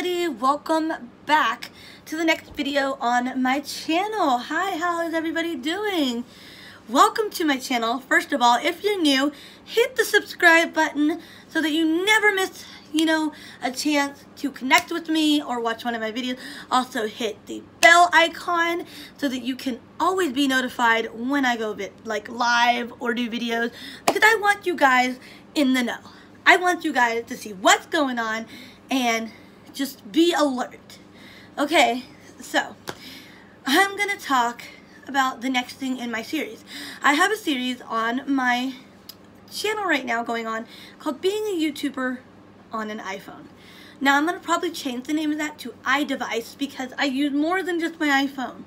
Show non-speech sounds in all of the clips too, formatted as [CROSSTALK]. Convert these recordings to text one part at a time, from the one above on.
everybody, welcome back to the next video on my channel. Hi, how is everybody doing? Welcome to my channel. First of all, if you're new, hit the subscribe button so that you never miss, you know, a chance to connect with me or watch one of my videos. Also hit the bell icon so that you can always be notified when I go bit like live or do videos because I want you guys in the know. I want you guys to see what's going on and just be alert. Okay, so I'm gonna talk about the next thing in my series. I have a series on my channel right now going on called Being a YouTuber on an iPhone. Now I'm gonna probably change the name of that to iDevice because I use more than just my iPhone.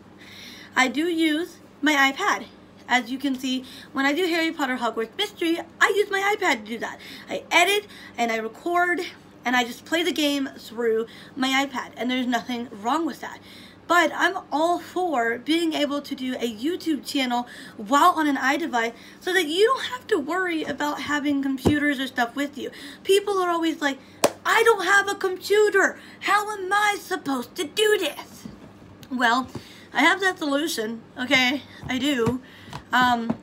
I do use my iPad. As you can see, when I do Harry Potter Hogwarts Mystery, I use my iPad to do that. I edit and I record and I just play the game through my iPad and there's nothing wrong with that. But I'm all for being able to do a YouTube channel while on an iDevice so that you don't have to worry about having computers or stuff with you. People are always like, I don't have a computer. How am I supposed to do this? Well, I have that solution, okay? I do. Um,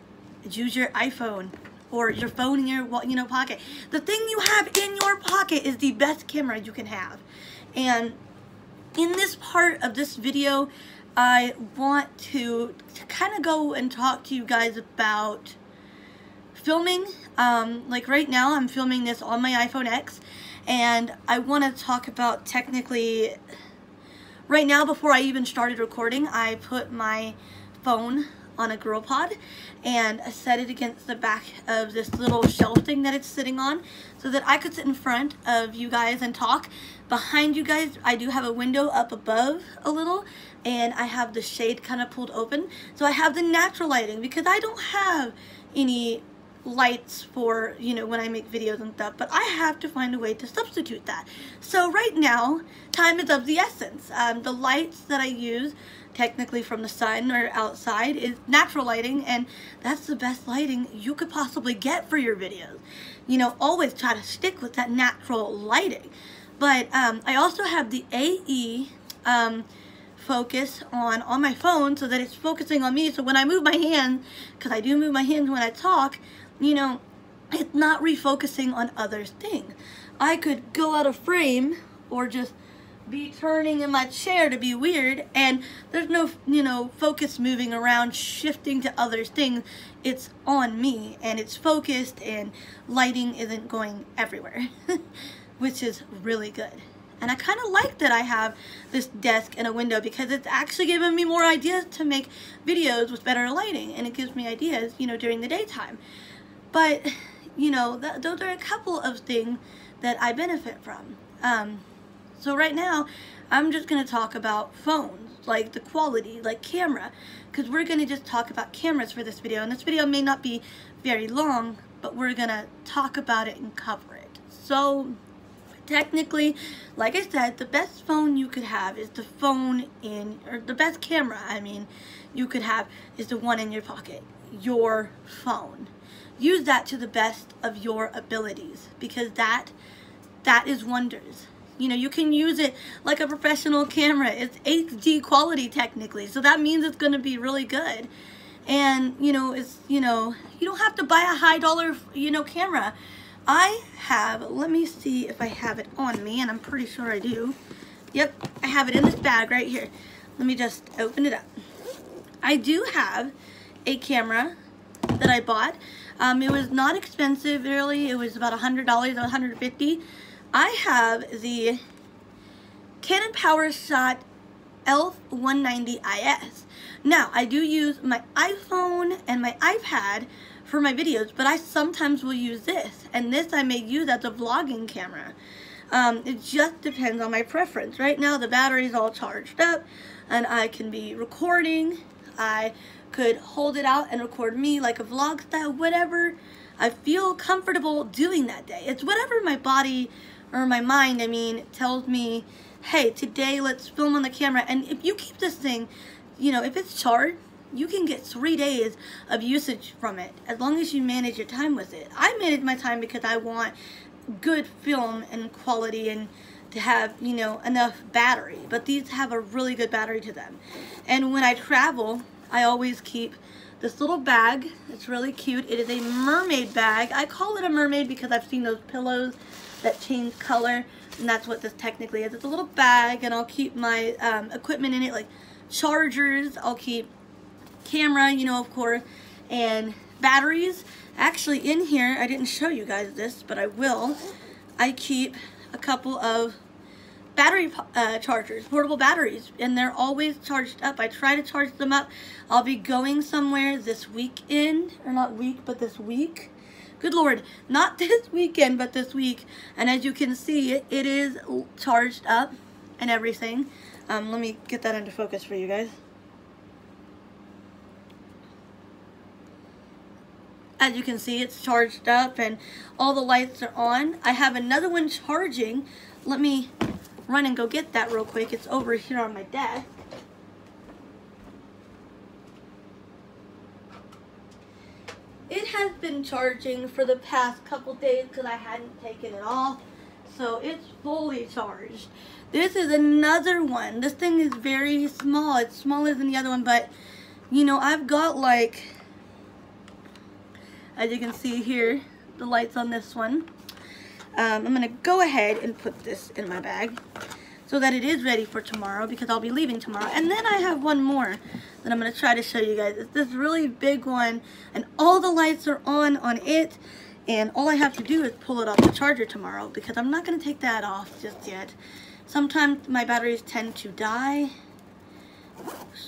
use your iPhone or your phone in your you know pocket. The thing you have in your pocket is the best camera you can have. And in this part of this video, I want to, to kind of go and talk to you guys about filming. Um, like right now, I'm filming this on my iPhone X, and I want to talk about technically, right now before I even started recording, I put my phone on a Girl Pod and I set it against the back of this little shelf thing that it's sitting on so that I could sit in front of you guys and talk. Behind you guys, I do have a window up above a little and I have the shade kind of pulled open. So I have the natural lighting because I don't have any lights for, you know, when I make videos and stuff, but I have to find a way to substitute that. So right now, time is of the essence. Um, the lights that I use technically from the sun or outside is natural lighting and that's the best lighting you could possibly get for your videos. You know, always try to stick with that natural lighting. But um, I also have the AE um, focus on on my phone so that it's focusing on me. So when I move my hand, because I do move my hands when I talk, you know, it's not refocusing on other things. I could go out of frame or just be turning in my chair to be weird and there's no you know focus moving around shifting to other things. It's on me and it's focused and lighting isn't going everywhere [LAUGHS] which is really good. And I kind of like that I have this desk and a window because it's actually giving me more ideas to make videos with better lighting and it gives me ideas you know during the daytime. But you know th those are a couple of things that I benefit from. Um, so right now, I'm just going to talk about phones, like the quality, like camera, because we're going to just talk about cameras for this video. And this video may not be very long, but we're going to talk about it and cover it. So technically, like I said, the best phone you could have is the phone in, or the best camera, I mean, you could have is the one in your pocket, your phone. Use that to the best of your abilities because that, that is wonders. You know, you can use it like a professional camera. It's HD quality technically, so that means it's going to be really good. And, you know, it's, you know, you don't have to buy a high dollar, you know, camera. I have, let me see if I have it on me, and I'm pretty sure I do. Yep, I have it in this bag right here. Let me just open it up. I do have a camera that I bought. Um, it was not expensive, really. It was about $100, 150 I have the Canon PowerShot ELPH 190IS. Now, I do use my iPhone and my iPad for my videos, but I sometimes will use this. And this I may use as a vlogging camera. Um, it just depends on my preference. Right now, the battery's all charged up, and I can be recording. I could hold it out and record me like a vlog style, whatever I feel comfortable doing that day. It's whatever my body or my mind, I mean, tells me, hey, today let's film on the camera. And if you keep this thing, you know, if it's charged, you can get three days of usage from it as long as you manage your time with it. I manage my time because I want good film and quality and to have, you know, enough battery. But these have a really good battery to them. And when I travel, I always keep this little bag. It's really cute. It is a mermaid bag. I call it a mermaid because I've seen those pillows that change color. And that's what this technically is. It's a little bag and I'll keep my um, equipment in it like chargers. I'll keep camera, you know, of course, and batteries. Actually in here, I didn't show you guys this, but I will. I keep a couple of battery uh, chargers, portable batteries, and they're always charged up. I try to charge them up. I'll be going somewhere this weekend, or not week, but this week. Good Lord, not [LAUGHS] this weekend, but this week. And as you can see, it, is charged up and everything. Um, let me get that into focus for you guys. As you can see, it's charged up and all the lights are on. I have another one charging. Let me run and go get that real quick. It's over here on my desk. It has been charging for the past couple days because I hadn't taken it off. So it's fully charged. This is another one. This thing is very small. It's smaller than the other one, but you know, I've got like as you can see here, the lights on this one. Um, I'm to go ahead and put this in my bag so that it is ready for tomorrow because I'll be leaving tomorrow. And then I have one more that I'm going to try to show you guys. It's this really big one and all the lights are on on it and all I have to do is pull it off the charger tomorrow because I'm not going to take that off just yet. Sometimes my batteries tend to die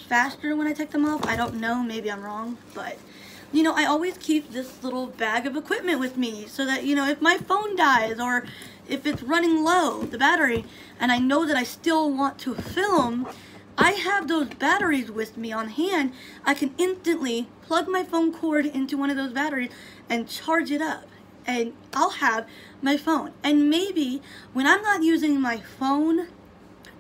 faster when I take them off. I don't know, maybe I'm wrong, but you know, I always keep this little bag of equipment with me so that, you know, if my phone dies or if it's running low, the battery, and I know that I still want to film, I have those batteries with me on hand. I can instantly plug my phone cord into one of those batteries and charge it up. And I'll have my phone. And maybe when I'm not using my phone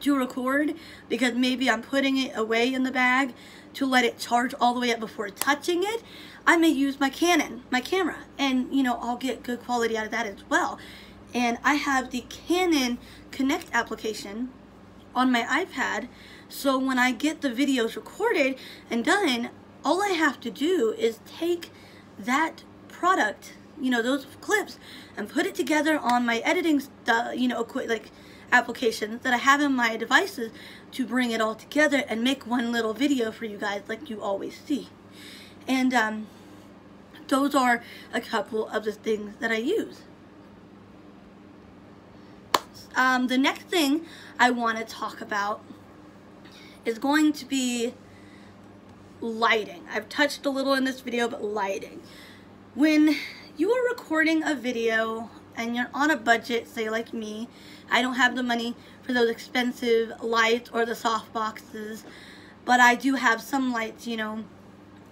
to record, because maybe I'm putting it away in the bag to let it charge all the way up before touching it, I may use my Canon, my camera, and you know, I'll get good quality out of that as well. And I have the Canon Connect application on my iPad, so when I get the videos recorded and done, all I have to do is take that product, you know, those clips, and put it together on my editing, stuff, uh, you know, like applications that I have in my devices to bring it all together and make one little video for you guys like you always see. And um, those are a couple of the things that I use. Um, the next thing I want to talk about is going to be lighting. I've touched a little in this video, but lighting. When you are recording a video and you're on a budget, say like me, I don't have the money for those expensive lights or the soft boxes, but I do have some lights, you know,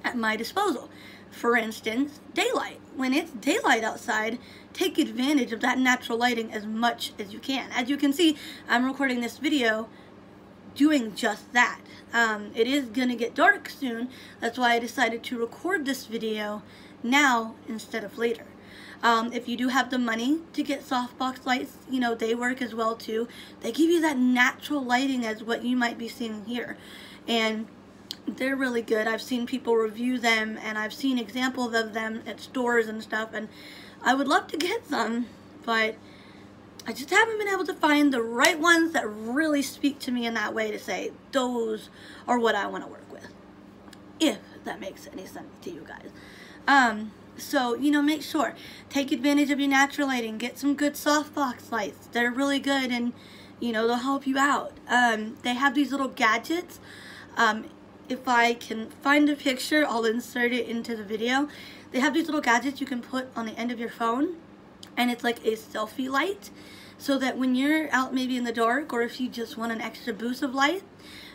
at my disposal. For instance, daylight. When it's daylight outside, take advantage of that natural lighting as much as you can. As you can see, I'm recording this video doing just that. Um, it is going to get dark soon. That's why I decided to record this video now instead of later. Um, if you do have the money to get softbox lights, you know, they work as well too. They give you that natural lighting as what you might be seeing here. And they're really good. I've seen people review them and I've seen examples of them at stores and stuff and I would love to get some, but I just haven't been able to find the right ones that really speak to me in that way to say those are what I want to work with. If that makes any sense to you guys. Um, so, you know, make sure. Take advantage of your natural lighting. Get some good softbox lights. They're really good and, you know, they'll help you out. Um, they have these little gadgets. Um, if I can find a picture, I'll insert it into the video. They have these little gadgets you can put on the end of your phone and it's like a selfie light so that when you're out maybe in the dark or if you just want an extra boost of light,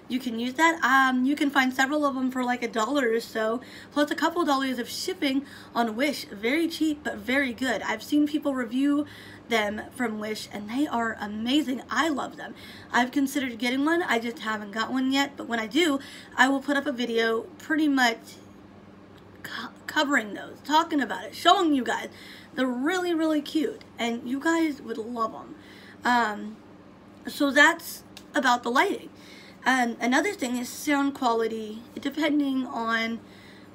you can use that. Um, you can find several of them for like a dollar or so, plus a couple dollars of shipping on Wish. Very cheap, but very good. I've seen people review them from Wish and they are amazing. I love them. I've considered getting one. I just haven't got one yet, but when I do, I will put up a video pretty much co covering those, talking about it, showing you guys. They're really, really cute and you guys would love them. Um, so that's about the lighting. And another thing is sound quality, depending on,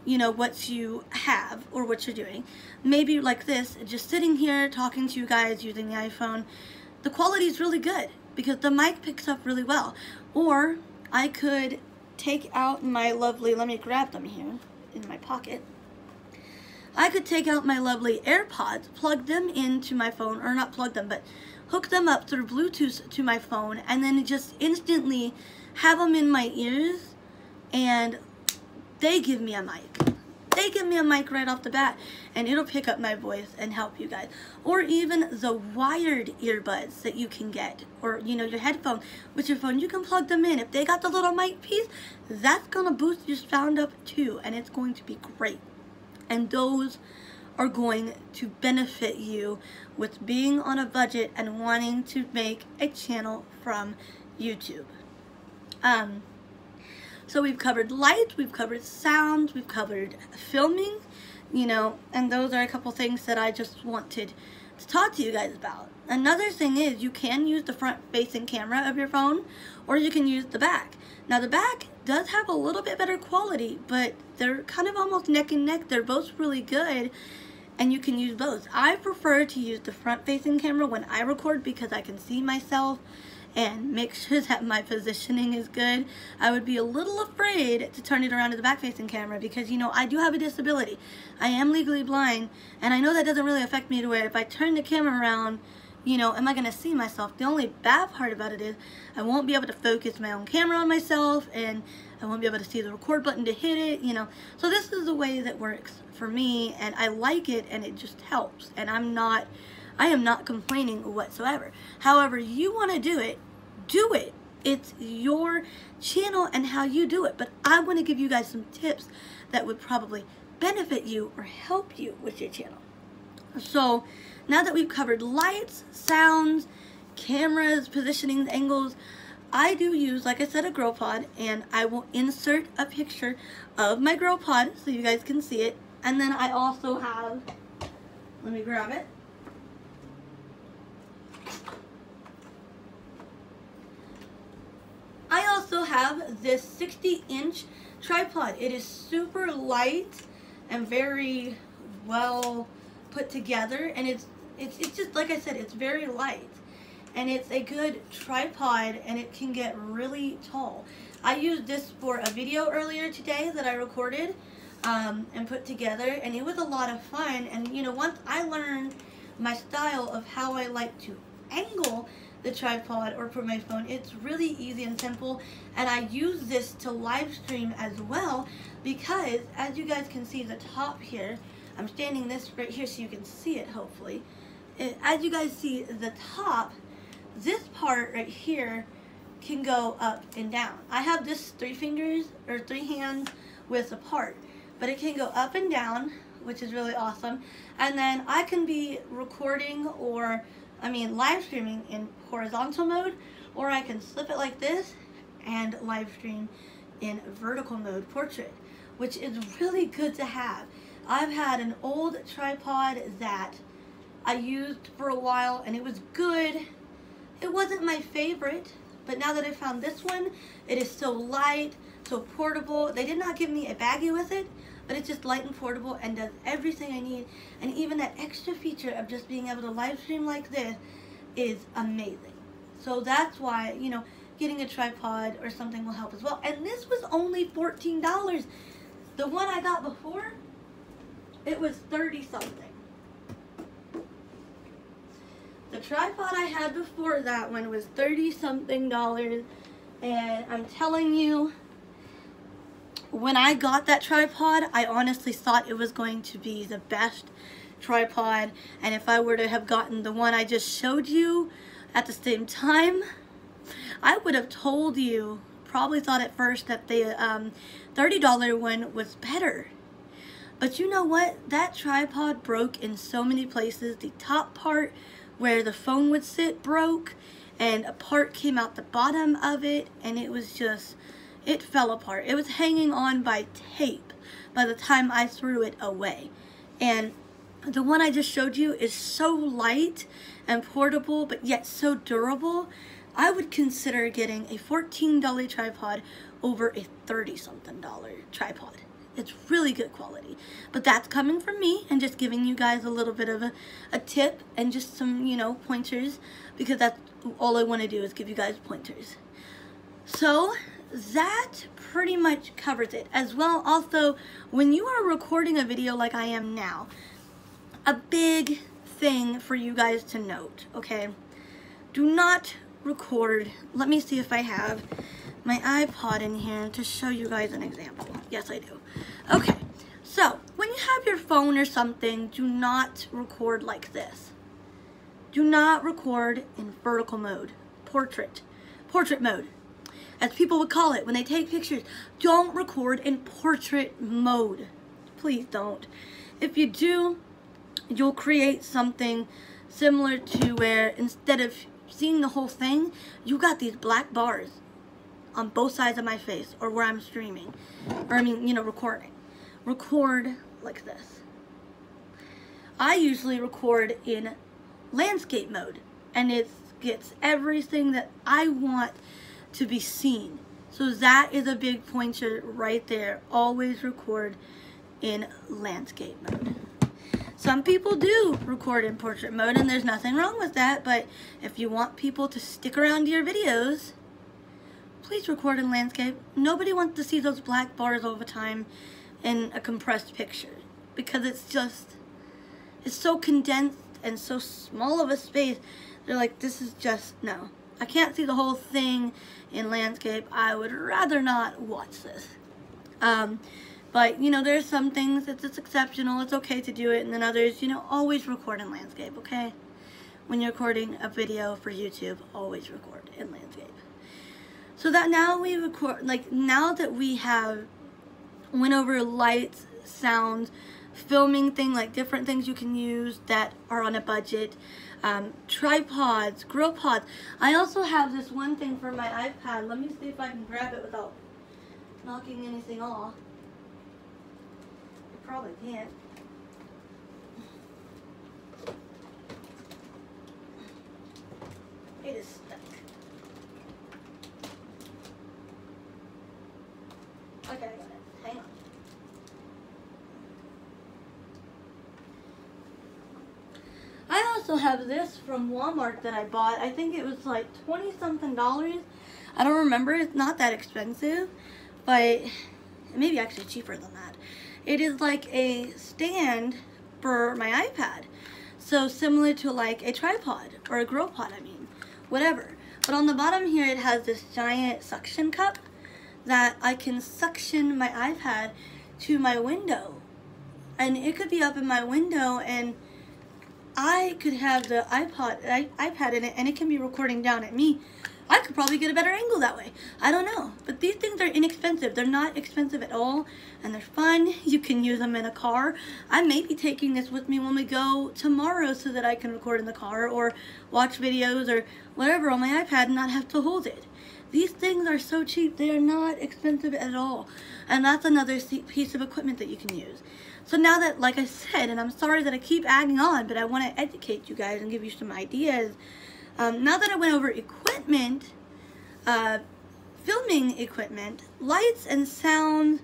you know, what you have or what you're doing. Maybe like this, just sitting here talking to you guys using the iPhone, the quality is really good because the mic picks up really well. Or I could take out my lovely, let me grab them here in my pocket. I could take out my lovely AirPods, plug them into my phone, or not plug them, but hook them up through Bluetooth to my phone, and then just instantly have them in my ears, and they give me a mic. They give me a mic right off the bat, and it'll pick up my voice and help you guys. Or even the wired earbuds that you can get, or you know, your headphone with your phone, you can plug them in. If they got the little mic piece, that's gonna boost your sound up too, and it's going to be great and those are going to benefit you with being on a budget and wanting to make a channel from YouTube. Um, so we've covered light, we've covered sound, we've covered filming, you know, and those are a couple things that I just wanted to talk to you guys about. Another thing is you can use the front facing camera of your phone or you can use the back. Now the back does have a little bit better quality, but they're kind of almost neck and neck. They're both really good and you can use both. I prefer to use the front facing camera when I record because I can see myself and make sure that my positioning is good. I would be a little afraid to turn it around to the back facing camera because you know I do have a disability. I am legally blind and I know that doesn't really affect me to where if I turn the camera around you know, am I going to see myself? The only bad part about it is I won't be able to focus my own camera on myself and I won't be able to see the record button to hit it, you know. So this is the way that works for me and I like it and it just helps and I'm not, I am not complaining whatsoever. However, you want to do it, do it. It's your channel and how you do it. But I want to give you guys some tips that would probably benefit you or help you with your channel. So now that we've covered lights, sounds, cameras, positioning, angles, I do use, like I said, a grow pod, and I will insert a picture of my grow pod so you guys can see it. And then I also have, let me grab it. I also have this 60 inch tripod. It is super light and very well put together and it's it's, it's just, like I said, it's very light. And it's a good tripod and it can get really tall. I used this for a video earlier today that I recorded um, and put together and it was a lot of fun. And you know, once I learned my style of how I like to angle the tripod or for my phone. It's really easy and simple and I use this to live stream as well because as you guys can see the top here, I'm standing this right here so you can see it hopefully as you guys see the top, this part right here can go up and down. I have this three fingers or three hands with a part, but it can go up and down, which is really awesome. And then I can be recording or, I mean, live streaming in horizontal mode, or I can slip it like this and live stream in vertical mode portrait, which is really good to have. I've had an old tripod that I used for a while and it was good. It wasn't my favorite, but now that I found this one, it is so light, so portable. They did not give me a baggie with it, but it's just light and portable and does everything I need. And even that extra feature of just being able to live stream like this is amazing. So that's why, you know, getting a tripod or something will help as well. And this was only $14. The one I got before, it was 30 something. The tripod I had before that one was 30 something dollars and I'm telling you when I got that tripod I honestly thought it was going to be the best tripod. And if I were to have gotten the one I just showed you at the same time I would have told you probably thought at first that the um, $30 one was better. But you know what? That tripod broke in so many places. The top part where the phone would sit broke and a part came out the bottom of it and it was just, it fell apart. It was hanging on by tape by the time I threw it away. And the one I just showed you is so light and portable but yet so durable I would consider getting a $14 tripod over a 30 something dollar tripod. It's really good quality. But that's coming from me and just giving you guys a little bit of a, a tip and just some, you know, pointers because that's all I want to do is give you guys pointers. So that pretty much covers it. As well, also, when you are recording a video like I am now, a big thing for you guys to note, okay? Do not record. Let me see if I have my iPod in here to show you guys an example. Yes, I do. Okay, so when you have your phone or something, do not record like this. Do not record in vertical mode, portrait, portrait mode, as people would call it when they take pictures. Don't record in portrait mode. Please don't. If you do, you'll create something similar to where instead of seeing the whole thing, you got these black bars on both sides of my face or where I'm streaming or I mean, you know, recording. Record like this. I usually record in landscape mode and it gets everything that I want to be seen. So that is a big pointer right there. Always record in landscape mode. Some people do record in portrait mode and there's nothing wrong with that, but if you want people to stick around to your videos, please record in landscape. Nobody wants to see those black bars all the time in a compressed picture because it's just, it's so condensed and so small of a space. They're like, this is just, no. I can't see the whole thing in landscape. I would rather not watch this. Um, but, you know, there's some things that's it's exceptional. It's okay to do it. And then others, you know, always record in landscape, okay? When you're recording a video for YouTube, always record in landscape. So that now we record, like, now that we have went over lights, sounds, filming thing, like different things you can use that are on a budget, um, tripods, grill pods. I also have this one thing for my iPad. Let me see if I can grab it without knocking anything off probably can't. It is stuck. Okay, I got it. Hang on. I also have this from Walmart that I bought. I think it was like 20 something dollars. I don't remember. It's not that expensive, but maybe actually cheaper than that. It is like a stand for my iPad. So similar to like a tripod or a grow pod, I mean, whatever. But on the bottom here, it has this giant suction cup that I can suction my iPad to my window. And it could be up in my window and I could have the iPod, I, iPad in it and it can be recording down at me I could probably get a better angle that way. I don't know. But these things are inexpensive. They're not expensive at all. And they're fun. [LAUGHS] You can use them in a car. I may be taking this with me when we go tomorrow so that I can record in the car or watch videos or whatever on my iPad and not have to hold it. These things are so cheap. They are not expensive at all. And that's another piece of equipment that you can use. So now that, like I said, and I'm sorry that I keep adding on, but I want to educate you guys and give you some ideas um, now that I went over equipment, uh, filming equipment, lights and sound,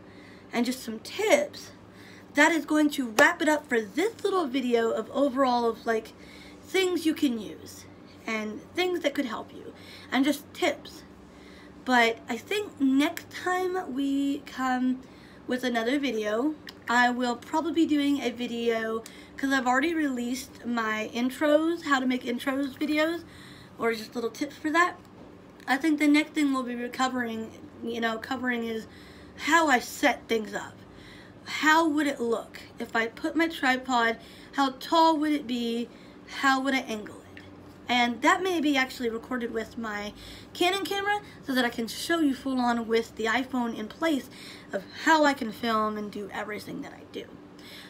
and just some tips, that is going to wrap it up for this little video of overall of like things you can use and things that could help you and just tips. But I think next time we come with another video, I will probably be doing a video because I've already released my intros, how to make intros videos or just little tips for that. I think the next thing we'll be recovering, you know, covering is how I set things up. How would it look if I put my tripod? How tall would it be? How would I angle it? And that may be actually recorded with my Canon camera so that I can show you full on with the iPhone in place of how I can film and do everything that I do.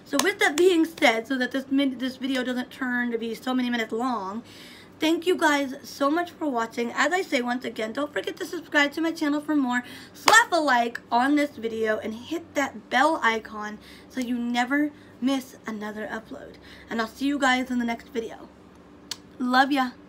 So with that being said, so that this, this video doesn't turn to be so many minutes long, Thank you guys so much for watching. As I say once again, don't forget to subscribe to my channel for more. Slap a like on this video and hit that bell icon so you never miss another upload. And I'll see you guys in the next video. Love ya.